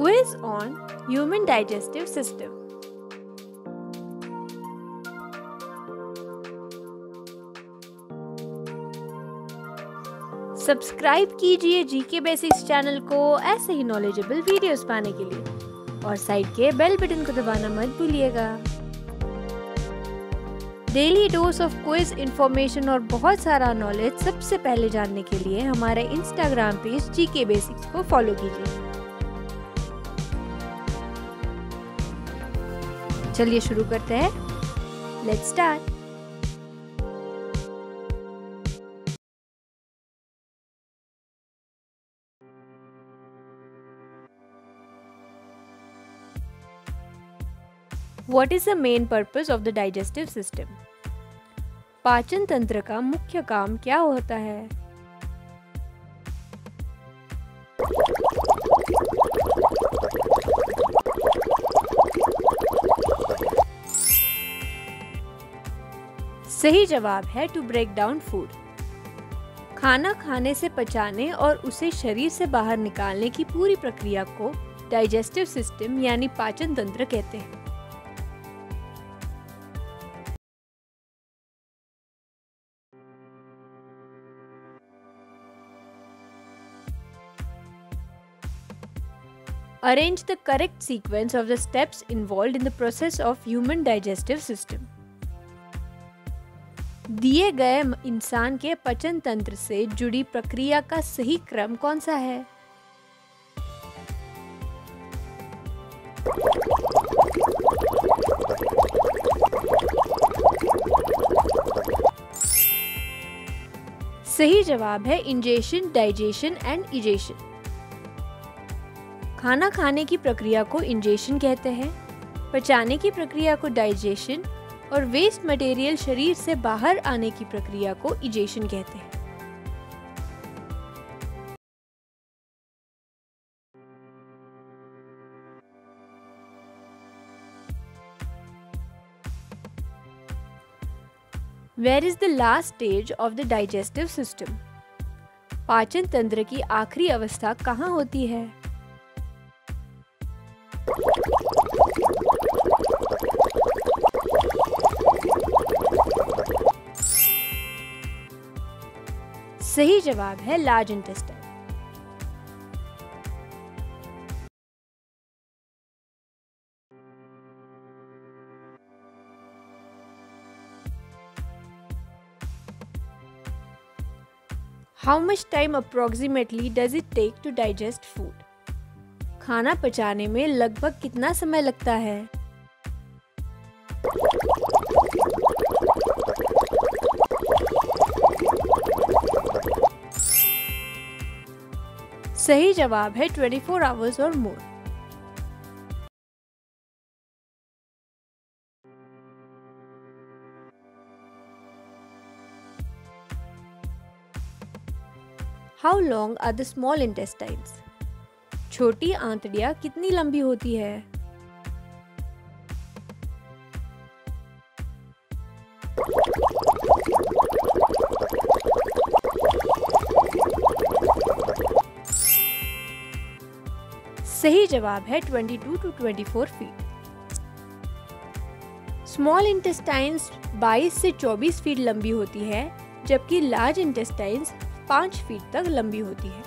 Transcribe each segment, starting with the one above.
Quiz on Human Digestive System. Subscribe कीजिए GK basics channel को ऐसे ही नॉलेजेबल वीडियोस पाने के लिए और साइड के बेल बटन को दबाना मत भूलिएगा daily dose of quiz information और बहुत सारा नॉलेज सबसे पहले जानने के लिए हमारे इंस्टाग्राम पेज जीके बेसिक्स को फॉलो कीजिए चलिए शुरू करते हैं। Let start what is the main purpose of the digestive system पाचन तंत्र का मुख्य काम क्या होता है? सही जवाब है टू ब्रेक डाउन फ़ूड खाना खाने से पचाने और उसे शरीर से बाहर निकालने की पूरी प्रक्रिया को डाइजेस्टिव सिस्टम यानी पाचन तंत्र कहते हैं Arrange the correct sequence of the steps involved in the process of human digestive system. दिए गए इंसान के पचन तंत्र से जुड़ी प्रक्रिया का सही क्रम कौन सा है? सही जवाब है इंजेशन डाइजेशन एंड इजेशन खाना खाने की प्रक्रिया को इंजेशन कहते हैं। पचाने की प्रक्रिया को डाइजेशन और वेस्ट मटेरियल शरीर से बाहर आने की प्रक्रिया को इजेशन कहते हैं। Where is the last stage of the digestive system पाचन तंत्र की आखिरी अवस्था कहाँ होती है? सही जवाब है large intestine How much time approximately does it take to digest food? खाना पचाने में लगभग कितना समय लगता है सही जवाब है 24 आवर्स और more how long are the small intestines छोटी आंतड़ियाँ कितनी लंबी होती है? सही जवाब है 22 टू 24 फीट स्मॉल इंटेस्टाइन्स 22 से 24 फीट लंबी होती है, जबकि लार्ज इंटेस्टाइन्स 5 फीट तक लंबी होती है।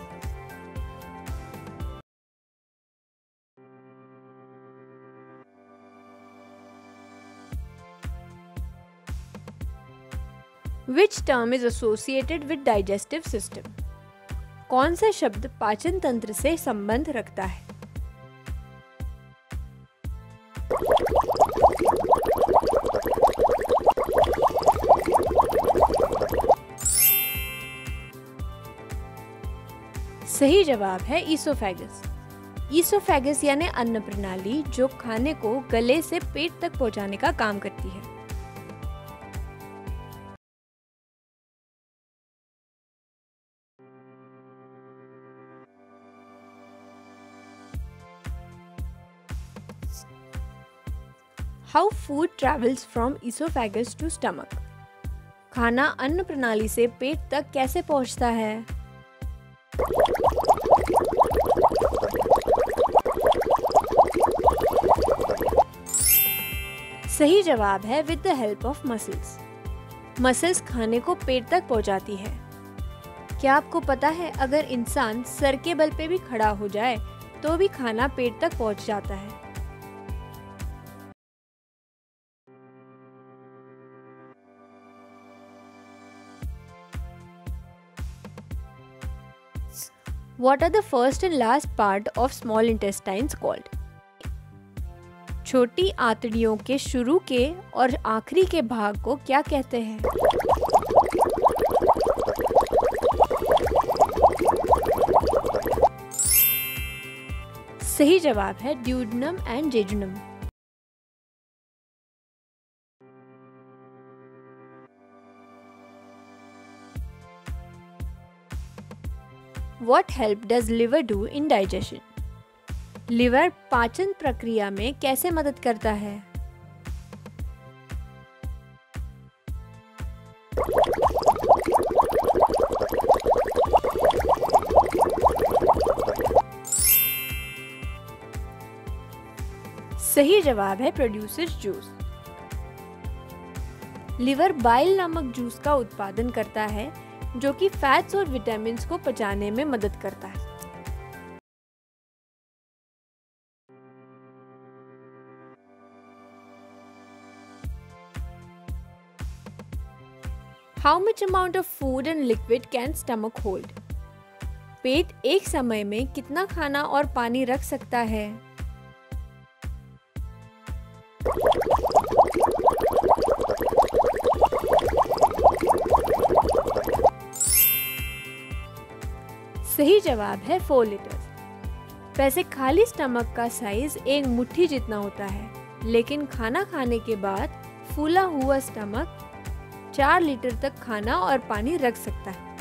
Which term is associated with digestive system कौन सा शब्द पाचन तंत्र से संबंध रखता है? सही जवाब है ईसोफेगस ईसोफेगस यानी अन्न प्रणाली जो खाने को गले से पेट तक पहुँचाने का काम करती है। How food travels from oesophagus to stomach खाना अन्न प्रणाली से पेट तक कैसे पहुँचता है? सही जवाब है with the help of muscles muscles खाने को पेट तक पहुंचाती है। क्या आपको पता है अगर इंसान सर के बल पे भी खड़ा हो जाए तो भी खाना पेट तक पहुँच जाता है? What are the first and last part of small intestines called? छोटी आतड़ियों के शुरू के और आखिरी के भाग को क्या कहते हैं सही जवाब है duodenum and jejunum What help does liver do in digestion? Liver पाचन प्रक्रिया में कैसे मदद करता है? सही जवाब है प्रोड्यूसर्स जूस लिवर बाइल नामक जूस का उत्पादन करता है, जो कि फैट्स और विटामिन को पचाने में मदद करता है। How much amount of food and liquid can stomach hold पेट एक समय में कितना खाना और पानी रख सकता है? सही जवाब है फोर लीटर वैसे खाली स्टमक का साइज़ एक मुट्ठी जितना होता है, लेकिन खाना खाने के बाद फूला हुआ स्टमक चार लीटर तक खाना और पानी रख सकता है।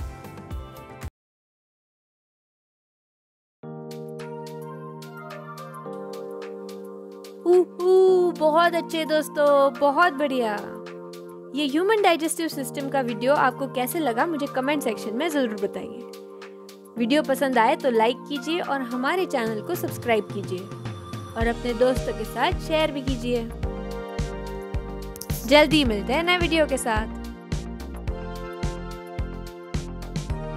बहुत अच्छे दोस्तों, बहुत बढ़िया। ये ह्यूमन डाइजेस्टिव सिस्टम का वीडियो आपको कैसे लगा मुझे कमेंट सेक्शन में ज़रूर बताइए। वीडियो पसंद आए तो लाइक कीजिए और हमारे चैनल को सब्सक्राइब कीजिए और अपने दोस्तों के साथ शेयर भी कीजिए। जल्दी मिलते हैं नए वीडियो के साथ।